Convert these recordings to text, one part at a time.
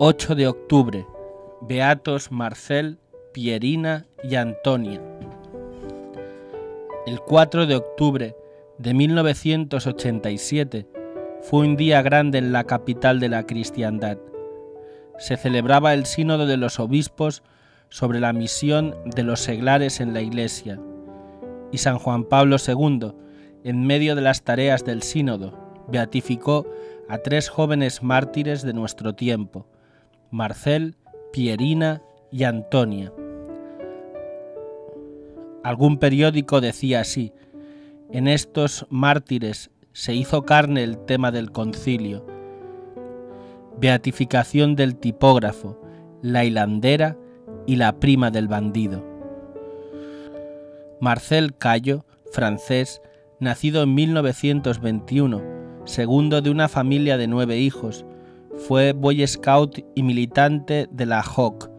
8 de octubre. Beatos Marcel, Pierina y Antonia. El 4 de octubre de 1987 fue un día grande en la capital de la cristiandad. Se celebraba el sínodo de los obispos sobre la misión de los seglares en la Iglesia, y San Juan Pablo II, en medio de las tareas del sínodo, beatificó a tres jóvenes mártires de nuestro tiempo, Marcel, Pierina y Antonia. Algún periódico decía así, en estos mártires se hizo carne el tema del concilio, beatificación del tipógrafo, la hilandera y la prima del bandido. Marcel Cayo, francés, nacido en 1921, segundo de una familia de nueve hijos, fue Boy Scout y militante de la HOC,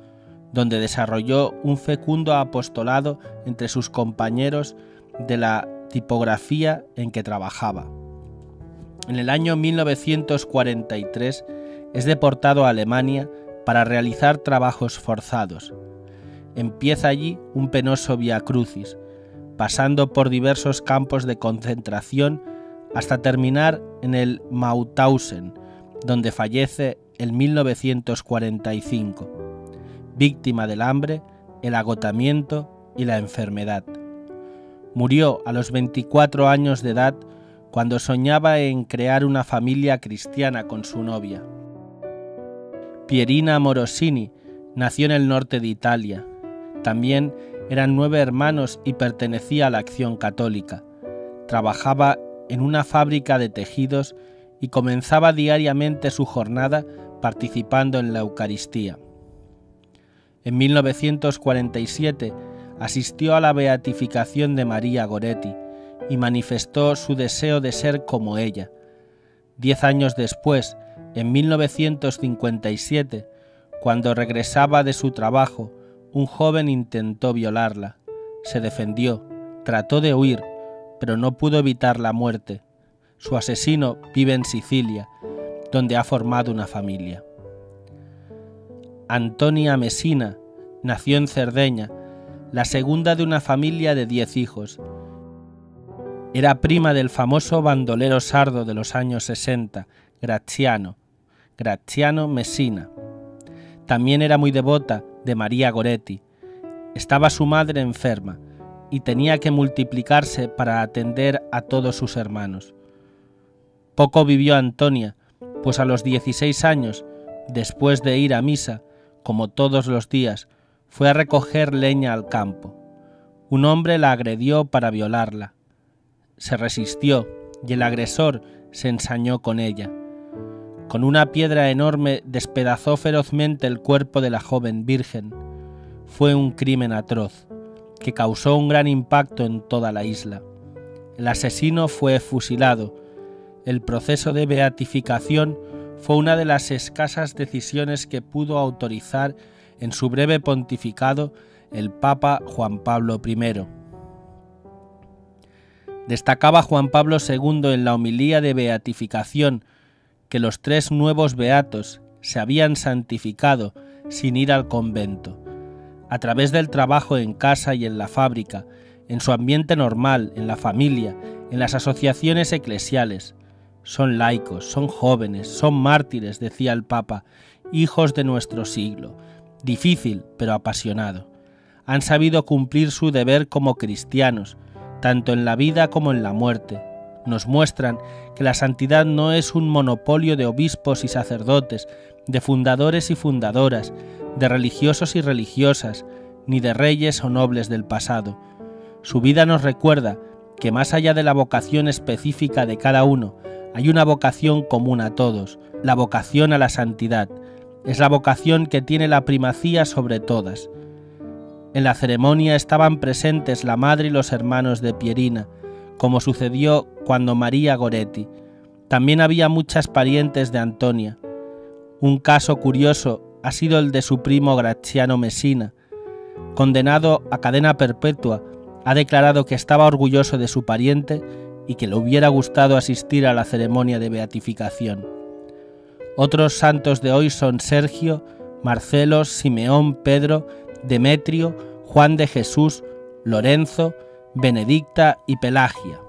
donde desarrolló un fecundo apostolado entre sus compañeros de la tipografía en que trabajaba. En el año 1943 es deportado a Alemania para realizar trabajos forzados. Empieza allí un penoso via crucis, pasando por diversos campos de concentración hasta terminar en el Mauthausen, donde fallece en 1945, víctima del hambre, el agotamiento y la enfermedad. Murió a los 24 años de edad cuando soñaba en crear una familia cristiana con su novia. Pierina Morosini nació en el norte de Italia. También eran nueve hermanos y pertenecía a la acción católica. Trabajaba en una fábrica de tejidos y comenzaba diariamente su jornada participando en la Eucaristía. En 1947 asistió a la beatificación de María Goretti y manifestó su deseo de ser como ella. Diez años después, en 1957, cuando regresaba de su trabajo, un joven intentó violarla. Se defendió, trató de huir, pero no pudo evitar la muerte. Su asesino vive en Sicilia, donde ha formado una familia. Antonia Mesina nació en Cerdeña, la segunda de una familia de diez hijos. Era prima del famoso bandolero sardo de los años 60, Graziano, Graziano Messina. También era muy devota de María Goretti. Estaba su madre enferma y tenía que multiplicarse para atender a todos sus hermanos. Poco vivió Antonia, pues a los 16 años, después de ir a misa, como todos los días, fue a recoger leña al campo. Un hombre la agredió para violarla. Se resistió y el agresor se ensañó con ella. Con una piedra enorme despedazó ferozmente el cuerpo de la joven virgen. Fue un crimen atroz, que causó un gran impacto en toda la isla. El asesino fue fusilado, el proceso de beatificación fue una de las escasas decisiones que pudo autorizar en su breve pontificado el Papa Juan Pablo I. Destacaba Juan Pablo II en la homilía de beatificación que los tres nuevos beatos se habían santificado sin ir al convento, a través del trabajo en casa y en la fábrica, en su ambiente normal, en la familia, en las asociaciones eclesiales, son laicos, son jóvenes, son mártires, decía el Papa, hijos de nuestro siglo, difícil pero apasionado. Han sabido cumplir su deber como cristianos, tanto en la vida como en la muerte. Nos muestran que la santidad no es un monopolio de obispos y sacerdotes, de fundadores y fundadoras, de religiosos y religiosas, ni de reyes o nobles del pasado. Su vida nos recuerda que más allá de la vocación específica de cada uno, hay una vocación común a todos, la vocación a la santidad. Es la vocación que tiene la primacía sobre todas. En la ceremonia estaban presentes la madre y los hermanos de Pierina, como sucedió cuando María Goretti. También había muchas parientes de Antonia. Un caso curioso ha sido el de su primo Graziano Messina. Condenado a cadena perpetua, ha declarado que estaba orgulloso de su pariente y que le hubiera gustado asistir a la ceremonia de beatificación. Otros santos de hoy son Sergio, Marcelo, Simeón, Pedro, Demetrio, Juan de Jesús, Lorenzo, Benedicta y Pelagia.